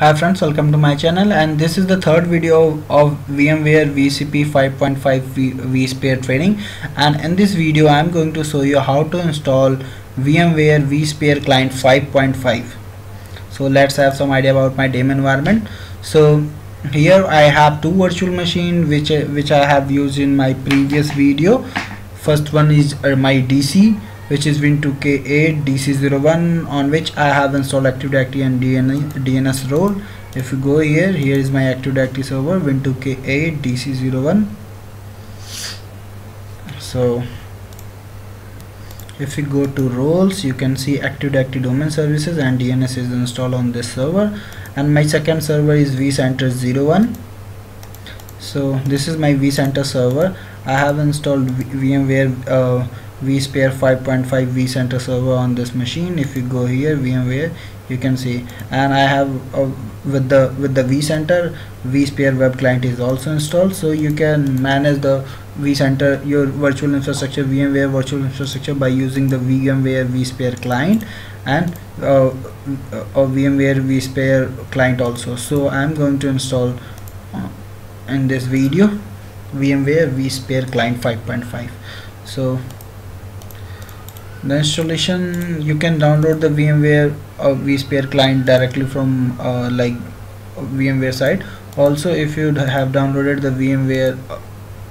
Hi friends, welcome to my channel and this is the third video of VMware VCP 5.5 vSphere training and in this video I am going to show you how to install VMware vSphere client 5.5 so let's have some idea about my demo environment. So here I have two virtual machine which which I have used in my previous video. First one is uh, my DC which is Win2K8 DC01 on which I have installed Active Directory and DNS role. If you go here here is my Active Directory server Win2K8 DC01 so if you go to roles you can see Active Directory domain services and DNS is installed on this server. And my second server is vCenter 01 so this is my vCenter server. I have installed VMware uh, vSphere 5.5 vCenter server on this machine. If you go here VMware you can see. And I have uh, with the with the vCenter vSphere web client is also installed. So you can manage the vCenter your virtual infrastructure VMware virtual infrastructure by using the VMware vSphere client and uh, a VMware vSphere client also. So I'm going to install uh, in this video VMware vSphere client 5.5 so the installation you can download the VMware uh, vSphere client directly from uh, like VMware site. Also if you have downloaded the VMware uh,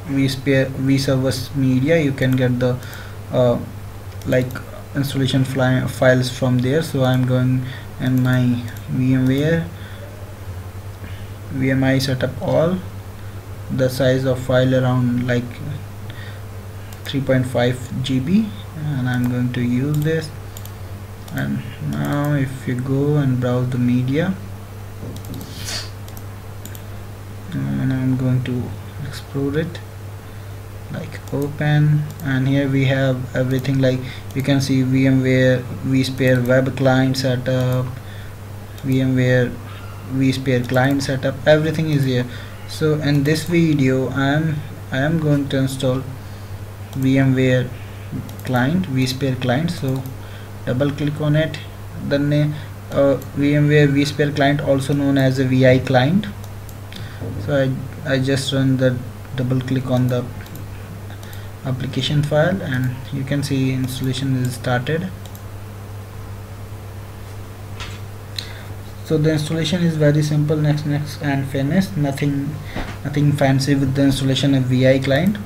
vSphere vService media you can get the uh, like installation files from there. So I'm going in my VMware VIM setup all. The size of file around like 3.5 GB and I'm going to use this. And now if you go and browse the media and I'm going to explore it like open. And here we have everything like you can see VMware vSphere web client setup VMware vSphere client setup everything is here. So in this video I am I am going to install VMware client vSphere client so double click on it. Then uh, VMware vSphere client also known as a VI client. So I, I just run the double click on the application file and you can see installation is started. So the installation is very simple next next and finish nothing nothing fancy with the installation of VI client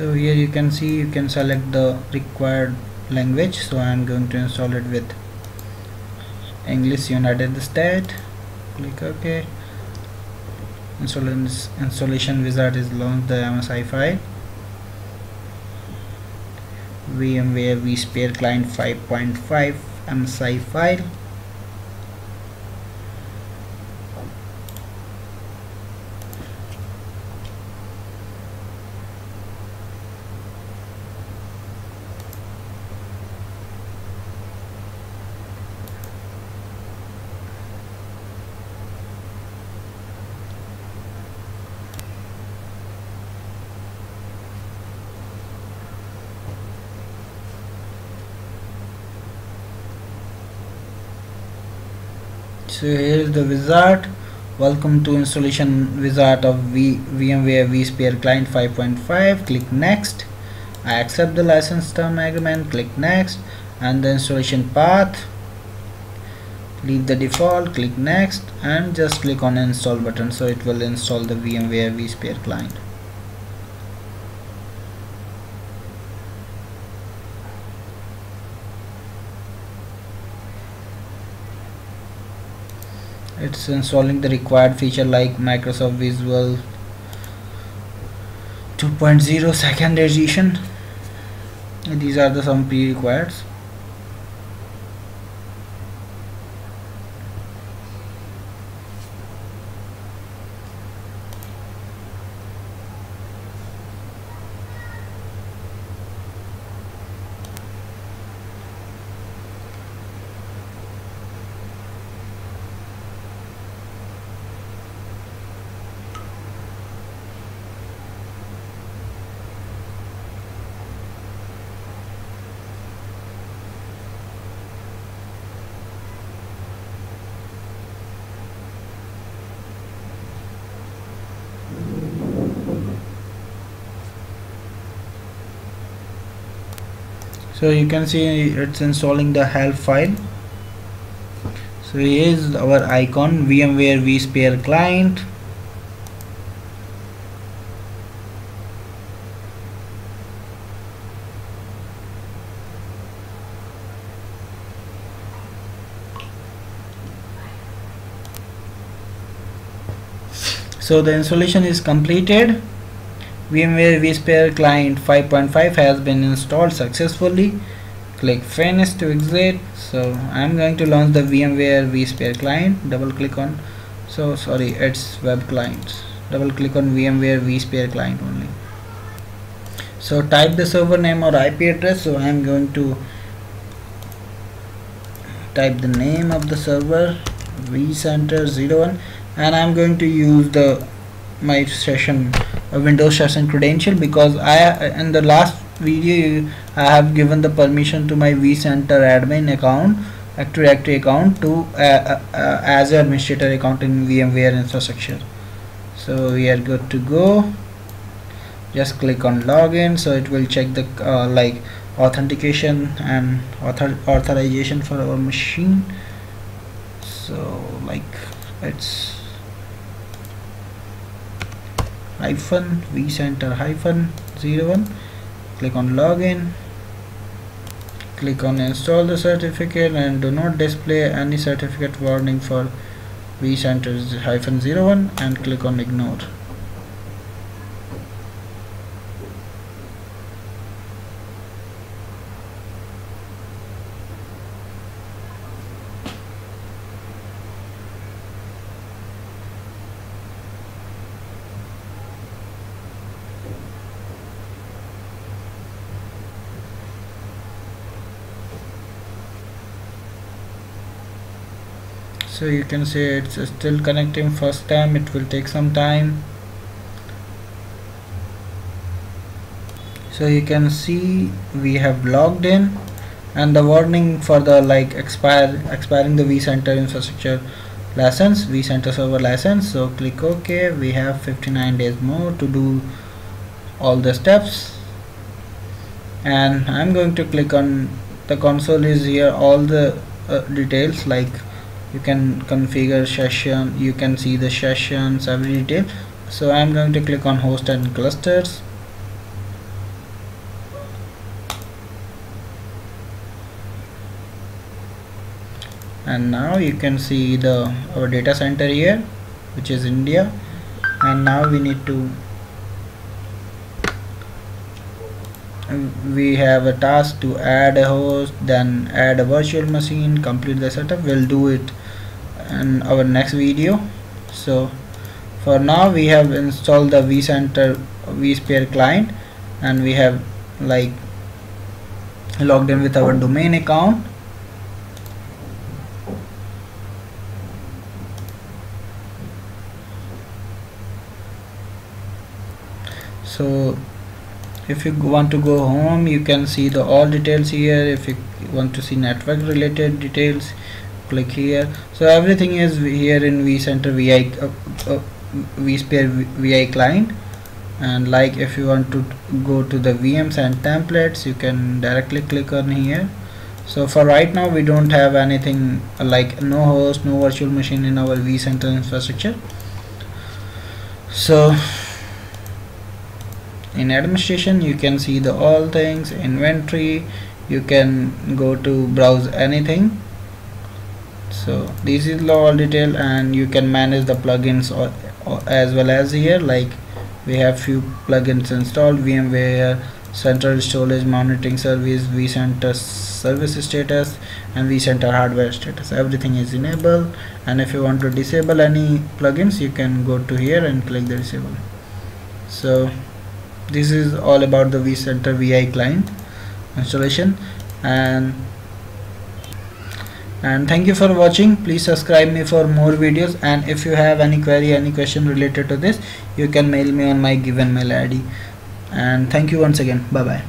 so here you can see you can select the required language. So I'm going to install it with English United States. Click OK. Installation wizard is launched the MSI file. VMware vSphere client 5.5 MSI file so here is the wizard. Welcome to installation wizard of v VMware vSphere client 5.5 click next. I accept the license term agreement click next. And the installation path. Leave the default. Click next. And just click on install button so it will install the VMware vSphere client it's installing the required feature like Microsoft Visual 2.0 second edition. These are the some pre-required so you can see it's installing the help file. So here is our icon VMware vSphere client. So the installation is completed VMware vSphere client 5.5 has been installed successfully. Click finish to exit. So I'm going to launch the VMware vSphere client. Double click on so sorry it's web clients. Double click on VMware vSphere client only. So type the server name or IP address. So I'm going to type the name of the server vcenter01 and I'm going to use the my session Windows session credential because I in the last video I have given the permission to my vCenter admin account Active Directory account to uh, uh, uh, as administrator account in VMware infrastructure. So we are good to go. Just click on login so it will check the uh, like authentication and author authorization for our machine. So like it's hyphen vcenter hyphen 01 click on login click on install the certificate and do not display any certificate warning for vcenter hyphen 01 and click on ignore so you can see it's still connecting first time it will take some time. So you can see we have logged in and the warning for the like expire expiring the vCenter infrastructure license vCenter server license. So click ok. We have 59 days more to do all the steps. And I'm going to click on the console is here all the uh, details like you can configure session you can see the sessions every detail so I'm going to click on host and clusters. And now you can see the our data center here which is India. And now we need to we have a task to add a host then add a virtual machine complete the setup. We'll do it in our next video. So for now we have installed the vCenter vSphere client and we have like logged in with our domain account. So if you want to go home you can see the all details here. If you want to see network related details click here. So everything is here in vCenter VI uh, uh, vSphere VI client. And like if you want to go to the VMs and templates you can directly click on here. So for right now we don't have anything like no host no virtual machine in our vCenter infrastructure. So in administration you can see the all things inventory. You can go to browse anything so this is the all detail and you can manage the plugins or, or as well as here. Like we have few plugins installed. VMware vCenter storage monitoring service vCenter service status and vCenter hardware status. Everything is enabled. And if you want to disable any plugins you can go to here and click the disable. So this is all about the vCenter VI client installation. And and thank you for watching. Please subscribe me for more videos. And if you have any query any question related to this you can mail me on my given mail id and thank you once again. Bye bye